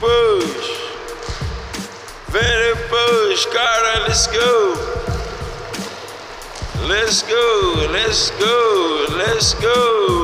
push. Very push. Carter, let's go. Let's go. Let's go. Let's go.